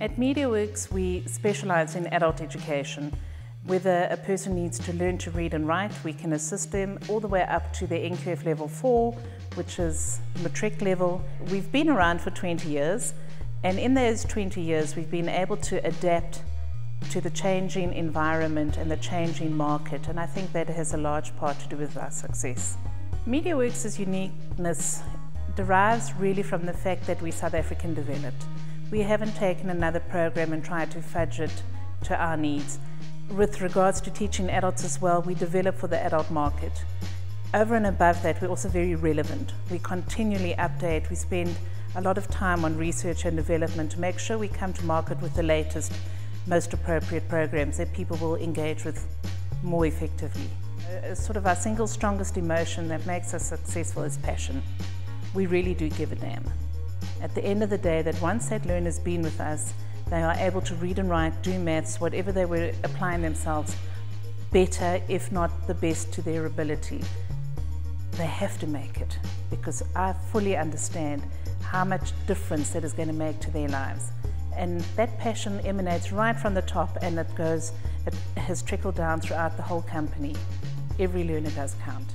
At MediaWorks, we specialize in adult education. Whether a person needs to learn to read and write, we can assist them all the way up to their NQF level 4, which is matric level. We've been around for 20 years, and in those 20 years, we've been able to adapt to the changing environment and the changing market, and I think that has a large part to do with our success. MediaWorks' uniqueness derives really from the fact that we're South African developed. We haven't taken another program and tried to fudge it to our needs. With regards to teaching adults as well, we develop for the adult market. Over and above that, we're also very relevant. We continually update. We spend a lot of time on research and development to make sure we come to market with the latest, most appropriate programs that people will engage with more effectively. Uh, sort of our single strongest emotion that makes us successful is passion. We really do give a damn. At the end of the day, that once that learner's been with us, they are able to read and write, do maths, whatever they were applying themselves, better, if not the best to their ability. They have to make it because I fully understand how much difference that is going to make to their lives. And that passion emanates right from the top and it goes, it has trickled down throughout the whole company. Every learner does count.